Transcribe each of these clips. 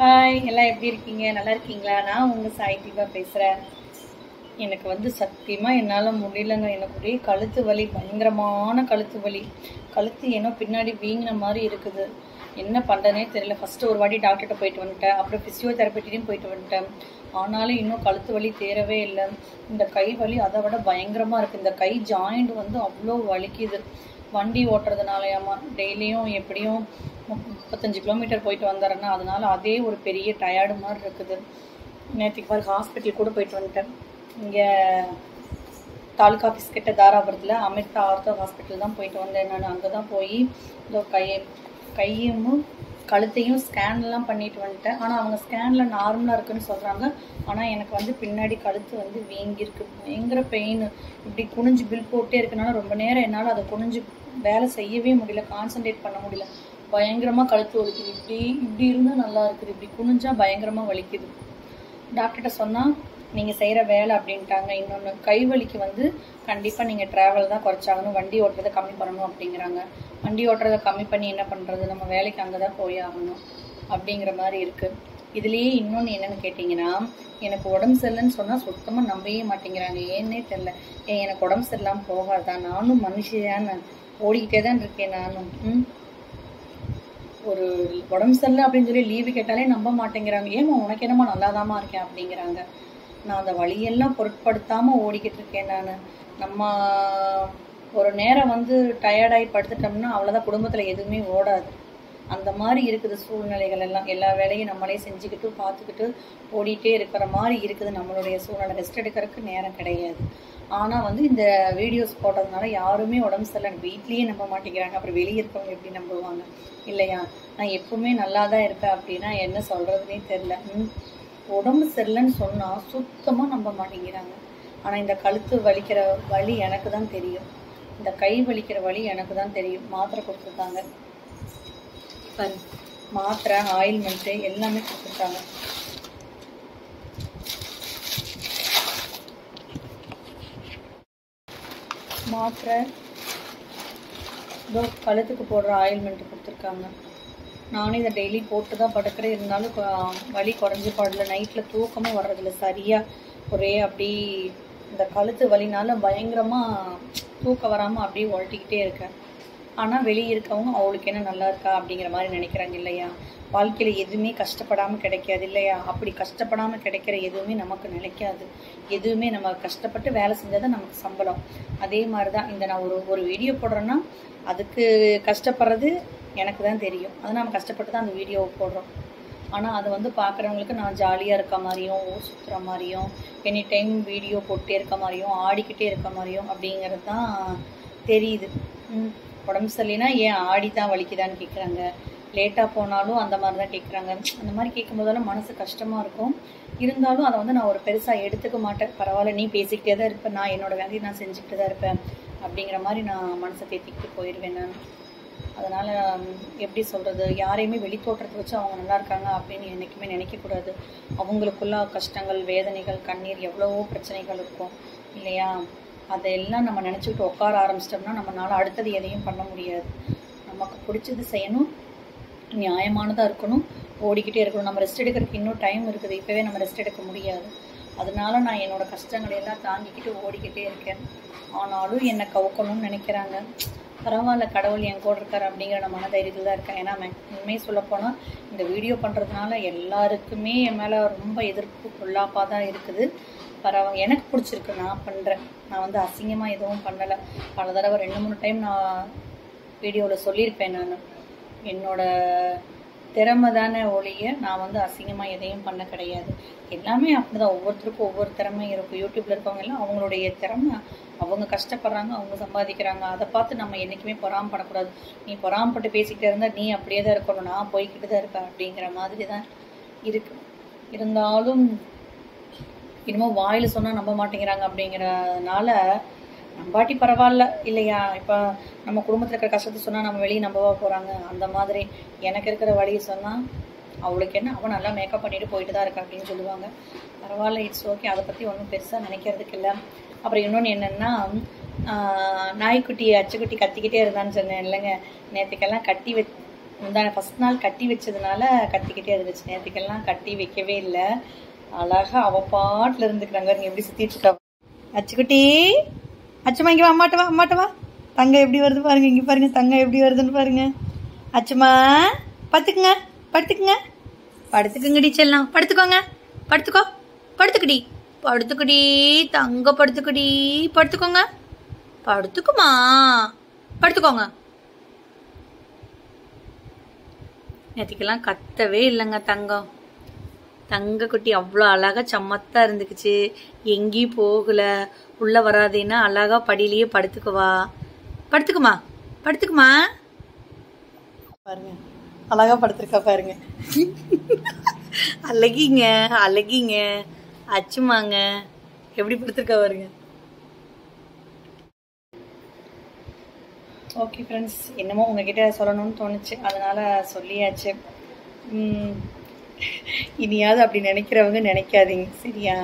Hi எல்லாம் எப்படி இருக்கீங்க? நல்லா இருக்கீங்களா? நான் உங்கள் சாய் தீபா பேசுகிறேன் எனக்கு வந்து சத்தியமாக என்னால் முடியலங்க. எனக்கு ஒரே கழுத்து வலி பயங்கரமான கழுத்து வலி. கழுத்து ஏனோ பின்னாடி வீங்கின மாதிரி இருக்குது. என்ன பண்ணுறதுனே தெரியல. ஃபஸ்ட்டு ஒரு வாட்டி டாக்டர்கிட்ட போயிட்டு வந்துட்டேன். அப்புறம் ஃபிசியோதெரப்பிட்டையும் போயிட்டு வந்துட்டேன். ஆனாலும் இன்னும் கழுத்து வலி தேரவே இல்லை. இந்த கை வலி அதை விட பயங்கரமாக இருக்குது இந்த கை ஜாயிண்ட் வந்து அவ்வளோ வலிக்குது. வண்டி ஓட்டுறதுனாலயாமா டெய்லியும் எப்படியும் முப்பத்தஞ்சு கிலோமீட்டர் போயிட்டு வந்துடுறேன்னா அதனால அதே ஒரு பெரிய டயர்டு மாதிரி இருக்குது. நேற்றுக்கு பாருங்க ஹாஸ்பிட்டல் கூட போயிட்டு வந்துட்டேன். இங்கே தாலுகா ஆஃபீஸ் கிட்ட தாராபுரத்தில் அமிர்தா ஆர்த்தோ ஹாஸ்பிட்டல் தான் போயிட்டு வந்தேன். நான் அங்கே தான் போய் இதோ கையை கையும் கழுத்தையும் ஸ்கேன்லாம் பண்ணிட்டு வந்துட்டேன். ஆனால் அவங்க ஸ்கேனில் நார்மலாக இருக்குன்னு சொல்கிறாங்க ஆனால் எனக்கு வந்து பின்னாடி கழுத்து வந்து வீங்கியிருக்கு. பயங்கர பெயின் இப்படி குனிஞ்சு பில் போட்டே இருக்கனால ரொம்ப நேரம் என்னால் அதை குனிஞ்சு வேலை செய்யவே முடியல கான்சன்ட்ரேட் பண்ண முடியல. பயங்கரமாக கழுத்து வலிக்குது. இப்படி இப்படி இருந்தால் நல்லா இருக்குது. இப்படி குனிஞ்சால் பயங்கரமாக வலிக்குது. டாக்டர்கிட்ட சொன்னால் நீங்கள் செய்கிற வேலை அப்படின்ட்டாங்க. இன்னொன்று கை வலிக்கு வந்து கண்டிப்பாக நீங்கள் ட்ராவல் தான் குறைச்சாகணும். வண்டி ஓட்டுறதை கம்மி பண்ணணும் அப்படிங்கிறாங்க. வண்டி ஓட்டுறதை கம்மி பண்ணி என்ன பண்ணுறது நம்ம வேலைக்கு அங்கே தான் போய் ஆகணும் அப்படிங்கிற மாதிரி இருக்குது இதுலேயே இன்னொன்று என்னன்னு கேட்டிங்கன்னா எனக்கு உடம்பு சரியில்லைன்னு சொன்னால் சுத்தமாக நம்பவே மாட்டேங்கிறாங்க. ஏன்னே தெரில ஏன் எனக்கு உடம்பு சரியில்லாமல் போகாதான் நானும் மனுஷியான ஓடிக்கிட்டே தான் இருக்கேன் நானும். ஒரு உடம்பு சரியில்லை அப்படின்னு சொல்லி லீவு கேட்டாலே நம்ப மாட்டேங்கிறாங்க. ஏமா உனக்கு என்னமா நல்லாதாம்மா இருக்கேன் அப்படிங்கிறாங்க. நான் அந்த வழியெல்லாம் பொருட்படுத்தாமல் ஓடிக்கிட்டு இருக்கேன் நான். நம்ம ஒரு நேரம் வந்து டயர்டாகி படுத்துட்டோம்னா அவ்வளோதான் குடும்பத்தில் எதுவுமே ஓடாது. அந்த மாதிரி இருக்குது சூழ்நிலைகள் எல்லாம். எல்லா வேலையும் நம்மளே செஞ்சுக்கிட்டு பார்த்துக்கிட்டு ஓடிட்டே இருக்கிற மாதிரி இருக்குது நம்மளுடைய சூழ்நிலை. ரெஸ்ட் எடுக்கிறதுக்கு நேரம் கிடையாது. ஆனால் வந்து இந்த வீடியோஸ் போடுறதுனால யாருமே உடம்பு சரியில்லை. வீட்லேயே நம்ப மாட்டேங்கிறாங்க. அப்புறம் வெளியே இருக்கவங்க எப்படி நம்புவாங்க? இல்லையா? நான் எப்பவுமே நல்லா தான் இருப்பேன் அப்படின்னா என்ன சொல்கிறதுனே தெரில ம். உடம்பு சரியில்லைன்னு சொன்னால் சுத்தமாக நம்ப மாட்டேங்கிறாங்க. ஆனால் இந்த கழுத்து வலிக்கிற வலி எனக்கு தான் தெரியும். இந்த கை வலிக்கிற வலி எனக்கு தான் தெரியும். மாத்திரை கொடுத்துருக்காங்க. பாரு, மாத்திரை ஆயில்மெண்ட்டு எல்லாமே கொடுத்துருக்காங்க. மாத்திரை இதோ கழுத்துக்கு போடுற ஆயில்மெண்ட்டு கொடுத்துருக்காங்க. நானும் இதை டெய்லி போட்டு தான் படுக்கிறேன். இருந்தாலும் வலி குறைஞ்சி பாடல. நைட்டில் தூக்கமும் வர்றதில்ல. சரியாக ஒரே அப்படி இந்த கழுத்து வலினால பயங்கரமாக தூக்கம் வராமல் அப்படியே உழட்டிக்கிட்டே இருக்கேன். ஆனால் வெளியே இருக்கவங்க அவளுக்கு என்ன நல்லா இருக்கா? அப்படிங்கிற மாதிரி நினைக்கிறாங்க இல்லையா? வாழ்க்கையில் எதுவுமே கஷ்டப்படாமல் கிடைக்காது இல்லையா? அப்படி கஷ்டப்படாமல் கிடைக்கிற எதுவுமே நமக்கு நிலைக்காது. எதுவுமே நம்ம கஷ்டப்பட்டு வேலை செஞ்சால் தான் நமக்கு சம்பளம். அதே மாதிரி தான் இந்த நான் ஒரு ஒரு வீடியோ போடுறேன்னா அதுக்கு கஷ்டப்படுறது எனக்கு தான் தெரியும். அது நம்ம கஷ்டப்பட்டு தான் அந்த வீடியோவை போடுறோம். ஆனால் அதை வந்து பார்க்குறவங்களுக்கு நான் ஜாலியாக இருக்க மாதிரியும் ஊர் சுற்றுற மாதிரியும் எனி டைம் வீடியோ போட்டே இருக்க மாதிரியும் ஆடிக்கிட்டே இருக்க மாதிரியும் அப்படிங்கிறது தான் தெரியுது உடம்பு சரியில்லைன்னா ஏன் ஆடி தான் வலிக்குதான்னு கேட்குறாங்க லேட்டாக போனாலும் அந்த மாதிரி தான் கேட்குறாங்க அந்த மாதிரி கேட்கும்போதெல்லாம் மனசு கஷ்டமாக இருக்கும். இருந்தாலும் அதை வந்து நான் ஒரு பெருசாக எடுத்துக்க மாட்டேன். பரவாயில்ல நீ பேசிக்கிட்டே தான் இருப்பேன் நான் என்னோடய வேலையை நான் செஞ்சுக்கிட்டு தான் இருப்பேன். அப்படிங்கிற மாதிரி நான் மனசை தேத்திக்கிட்டு போயிடுவேன் நான். அதனால் எப்படி சொல்கிறது யாரையுமே வெளித்தோற்றத்தை வச்சு அவங்க நல்லா இருக்காங்க அப்படின்னு என்றைக்குமே நினைக்கக்கூடாது அவங்களுக்குள்ள கஷ்டங்கள் வேதனைகள் கண்ணீர் எவ்வளவோ பிரச்சனைகள் இருக்கும் இல்லையா? அதையெல்லாம் நம்ம நினச்சிக்கிட்டு உட்கார ஆரம்பிச்சிட்டோம்னா நம்மளால் அடுத்தது எதையும் பண்ண முடியாது. நமக்கு பிடிச்சது செய்யணும் நியாயமானதாக இருக்கணும் ஓடிக்கிட்டே இருக்கணும். நம்ம ரெஸ்ட் எடுக்கிறதுக்கு இன்னும் டைம் இருக்குது. இப்போவே நம்ம ரெஸ்ட் எடுக்க முடியாது. அதனால நான் என்னோடய கஷ்டங்களை எல்லாம் தாங்கிக்கிட்டு ஓடிக்கிட்டே இருக்கேன். ஆனாலும் என்னை கவுக்கணும்னு நினைக்கிறாங்க. பரவாயில்ல கடவுள் என் கூட இருக்கார் அப்படிங்கிற நான் மனதைரியத்தில் தான் இருக்கேன். ஏன்னா மே- உண்மையை சொல்லப்போனால் இந்த வீடியோ பண்ணுறதுனால எல்லாருக்குமே என் மேலே ரொம்ப எதிர்ப்பு பொல்லாப்பாக தான் இருக்குது. பரவாயில்ல எனக்கு பிடிச்சிருக்கு நான் பண்ணுறேன் நான் வந்து அசிங்கமாக எதுவும் பண்ணலை. பல தடவை ரெண்டு மூணு டைம் நான் வீடியோவில் சொல்லியிருப்பேன் நான். என்னோட திறமை தானே ஒழிய நான் வந்து அசிங்கமாக எதையும் பண்ண கிடையாது. எல்லாமே அப்படிதான். ஒவ்வொருத்தருக்கும் ஒவ்வொரு திறமை இருக்கும். யூடியூப்ல இருக்கவங்க எல்லாம் அவங்களுடைய திறமை அவங்க கஷ்டப்படுறாங்க அவங்க சம்பாதிக்கிறாங்க. அதை பார்த்து நம்ம என்றைக்குமே பொறாமப்படக்கூடாது. நீ பொறாமப்பட்டு பேசிக்கிட்டே இருந்தால் நீ அப்படியே தான் இருக்கணும். நான் போய்கிட்டு தான் இருப்பேன் அப்படிங்கிற மாதிரி தான் இருக்கு. இருந்தாலும் என்னமோ வாயில் சொன்னால் நம்ப மாட்டேங்கிறாங்க அப்படிங்கிறனால நம்ம பாட்டி பரவாயில்ல இல்லையா? இப்போ நம்ம குடும்பத்தில் இருக்கிற கஷ்டத்தை சொன்னால் நம்ம வெளியே நம்பவா போகிறாங்க அந்த மாதிரி எனக்கு இருக்கிற வழியை சொன்னால் அவளுக்கு என்ன? அவன் நல்லா மேக்கப் பண்ணிட்டு போயிட்டு தான் இருக்கா அப்படின்னு சொல்லுவாங்க. பரவாயில்ல இட்ஸ் ஓகே அதை பற்றி ஒன்றும் பெருசாக நினைக்கிறதுக்கு இல்லை. அப்புறம் இன்னொன்று என்னென்னா ஆஹ் நாய்க்குட்டி அச்சுக்குட்டி கத்திக்கிட்டே இருந்தான்னு சொன்னேன் இல்லைங்க? நேற்றுக்கெல்லாம் கட்டி வச் முந்தான ஃபஸ்ட் நாள் கட்டி வச்சதுனால கத்திக்கிட்டே இருந்துச்சு. நேற்றுக்கெல்லாம் கட்டி வைக்கவே இல்லை. அழகா அவ பாட்டில் இருந்துக்கிறாங்க. எப்படி சுற்றிட்டு இருக்கா. அச்சுக்குட்டி! அச்சுமா இங்கே வா அம்மாட்ட வா அம்மாட்ட வா. தங்கம் எப்படி வருது பாருங்க இங்கே பாருங்க தங்கம் எப்படி வருதுன்னு பாருங்க. அச்சுமா படுத்துக்குங்க படுத்துக்குங்க. படுத்துக்குங்கடி செல்லாம் படுத்துக்கோங்க படுத்துக்கோ படுத்துக்குடி. படுத்துக்குடி தங்க படுத்துக்குடி படுத்துக்கோங்க. படுத்துக்குமா படுத்துக்கோங்க. நேற்றுக்கெல்லாம் கத்தவே இல்லைங்க தங்கம். தங்க குட்டி அவ்வளோ அழகா சம்மத்தா இருந்துக்குச்சு. எங்கேயும் போகல. உள்ள வராதேன்னா அழகா படியிலேயே படுத்துக்குவா. படுத்துக்குமா? படுத்துக்குமா? பாருங்க. அழகா படுத்திருக்கா பாருங்க. அழகிங்க அழகிங்க. அச்சுமாங்க. எப்படி படுத்திருக்கா பாருங்க. ஓகே ஃப்ரெண்ட்ஸ் என்னமோ உங்ககிட்ட சொல்லணும்னு தோணுச்சு. அதனால சொல்லியாச்சு. இனியாவது அப்படி நினைக்கிறவங்க நினைக்காதீங்க சரியா?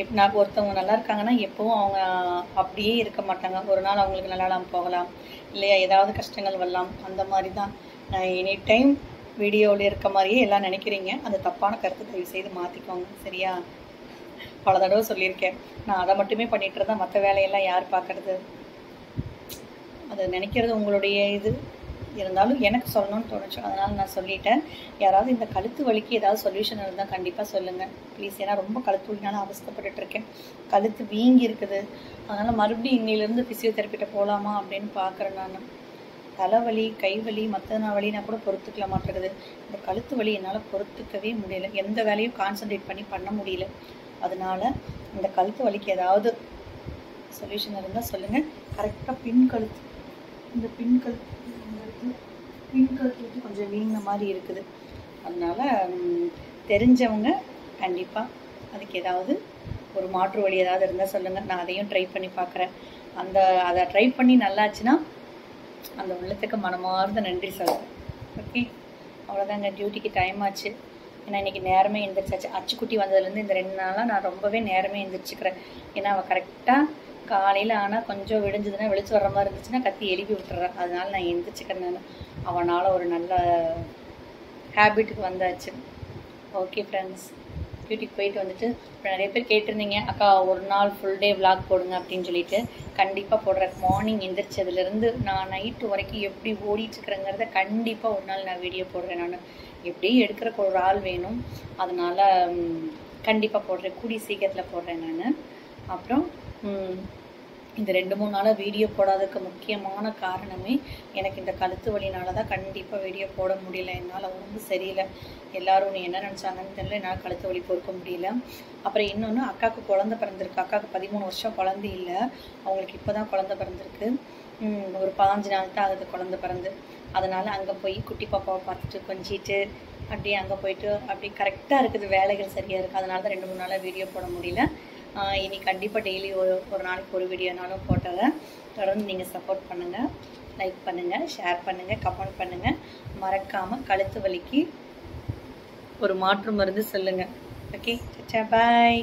எப் நான் ஒருத்தவங்க நல்லா இருக்காங்கன்னா எப்பவும் அவங்க அப்படியே இருக்க மாட்டாங்க. ஒரு நாள் அவங்களுக்கு நல்லாலாம் போகலாம். இல்லையா? ஏதாவது கஷ்டங்கள் வரலாம். அந்த மாதிரி தான் நான் எனி டைம் வீடியோவில் இருக்க மாதிரியே எல்லாம் நினைக்கிறீங்க. அந்த தப்பான கருத்தை தயவு செய்து மாற்றிக்கோங்க சரியா? பல தடவை சொல்லியிருக்கேன். நான் அதை மட்டுமே பண்ணிட்டு இருந்தேன் மற்ற வேலையெல்லாம் யார் பார்க்கறது? அதை நினைக்கிறது உங்களுடைய இது. இருந்தாலும் எனக்கு சொல்லணும்னு தோணுச்சு. அதனால நான் சொல்லிட்டேன். யாராவது இந்த கழுத்து வலிக்கு ஏதாவது சொல்யூஷன் இருந்தால் கண்டிப்பாக சொல்லுங்கள் ப்ளீஸ் ஏன்னா ரொம்ப கழுத்து வலினால அவஸ்தைப்பட்டுட்டு இருக்கேன். கழுத்து வீங்கி இருக்குது. அதனால் மறுபடியும் இன்னிலேருந்து ஃபிசியோதெரப்பிட்ட போகலாமா அப்படின்னு பார்க்குறேன் நான். தலைவலி கைவலி மற்ற வலினா கூட பொறுத்துக்கல மாட்டேங்குது. இந்த கழுத்து வலி என்னால் பொறுத்துக்கவே முடியல. எந்த வேலையும் கான்சென்ட்ரேட் பண்ணி பண்ண முடியல. அதனால இந்த கழுத்து வலிக்கு ஏதாவது சொல்யூஷன் இருந்தால் சொல்லுங்கள் கரெக்டாக பின் கழுத்து. இந்த பின் கழுத்து. பின் கொஞ்சம் வீங்கின மாதிரி இருக்குது. அதனால் தெரிஞ்சவங்க கண்டிப்பாக அதுக்கு ஏதாவது ஒரு மாற்று வழி ஏதாவது இருந்தால் சொல்லுங்கள் நான் அதையும் ட்ரை பண்ணி பார்க்குறேன் அந்த அதை ட்ரை பண்ணி நல்லாச்சுன்னா அந்த உள்ளத்துக்கு மனமார்ந்த நன்றி சொல்கிறேன் ஓகே அவ்வளோதாங்க டியூட்டிக்கு டைம் ஆச்சு. ஏன்னா இன்றைக்கி நேரமே எழுந்திரிச்சாச்சு அச்சுக்குட்டி வந்ததுலேருந்து இந்த ரெண்டு நாளாக நான் ரொம்பவே நேரமே எழுந்திரிச்சிக்கிறேன் ஏன்னா அவள் கரெக்டாக காலையில் ஆனால் கொஞ்சம் விடிஞ்சதுன்னா வெளிச்சு வர்ற மாதிரி இருந்துச்சுன்னா கத்தி எழுப்பி விட்டுறேன். அதனால நான் எந்திரிச்சுக்கிறேன் நான். அவனால் ஒரு நல்ல ஹேபிட்டுக்கு வந்தாச்சு. ஓகே ஃப்ரெண்ட்ஸ் டியூட்டிக்கு போயிட்டு வந்துட்டு இப்போ நிறைய பேர் கேட்டிருந்தீங்க அக்கா ஒரு நாள் ஃபுல் டே விளாக் போடுங்க அப்படின்னு சொல்லிட்டு. கண்டிப்பாக போடுறேன். மார்னிங் எந்திரிச்சதுலேருந்து நான் நைட்டு வரைக்கும் எப்படி ஓடிட்டுருக்குறேங்கிறத கண்டிப்பாக ஒரு நாள் நான் வீடியோ போடுறேன் நான். எப்படியும் எடுக்கிறக்கு ஒரு ஆள் வேணும். அதனால் கண்டிப்பாக போடுறேன். கூடி சீக்கிரத்தில் போடுறேன் நான். அப்புறம் இந்த ரெண்டு மூணு நாளாக வீடியோ போடாததுக்கு முக்கியமான காரணமே எனக்கு இந்த கழுத்து வலினால தான் கண்டிப்பாக வீடியோ போட முடியல. என்னால் ஒன்றும் சரியில்லை. எல்லாரும் நீ என்ன நினச்சாங்கன்னு தெரியல. என்னால் கழுத்து வலி பொறுக்க முடியல. அப்புறம் இன்னொன்று அக்காவுக்கு குழந்த பிறந்திருக்கு. அக்காவுக்கு பதிமூணு வருஷம் குழந்தை இல்லை. அவங்களுக்கு இப்போ தான் குழந்த பிறந்திருக்கு. ஒரு பாஞ்சு நாள் தான் ஆகுது குழந்த பிறந்து. அதனால் அங்கே போய் குட்டி பாப்பாவை பார்த்துட்டு கொஞ்சிட்டு அப்படியே அங்கே போயிட்டு அப்படியே கரெக்டாக இருக்குது. வேலைகள் சரியாக இருக்குது அதனால தான் ரெண்டு மூணு நாளாக வீடியோ போட முடியல. இனி கண்டிப்பாக டெய்லி ஒரு ஒரு நாளைக்கு ஒரு வீடியோனாலும் போட்டதை தொடர்ந்து நீங்கள் சப்போர்ட் பண்ணுங்கள் லைக் பண்ணுங்கள் ஷேர் பண்ணுங்கள் கமெண்ட் பண்ணுங்கள் மறக்காமல் கழுத்து வலிக்கு ஒரு மாற்று மருந்து சொல்லுங்கள் ஓகே பாய்